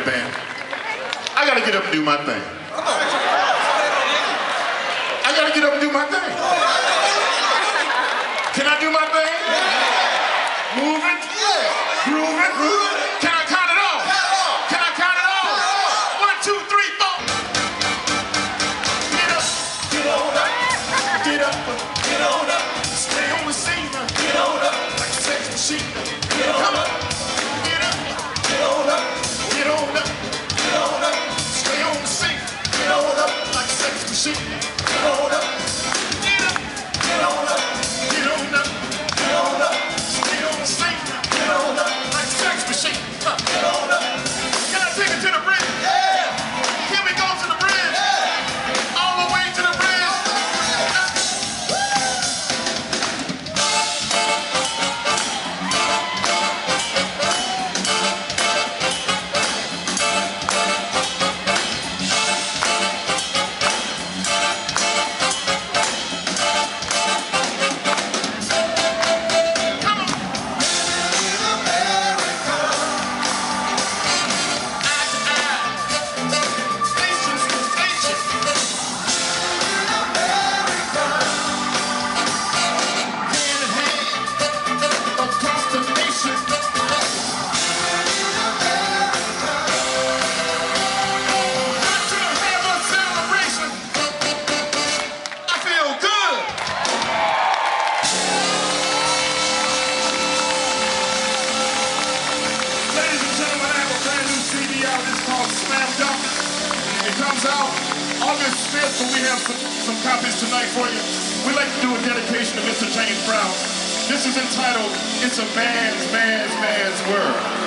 band. I gotta get up and do my thing. I gotta get up and do my thing. Can I do my thing? Move it, groove it, groove it. Smith, we have some, some copies tonight for you, we'd like to do a dedication to Mr. James Brown. This is entitled, It's a Man's, Man's, Man's World.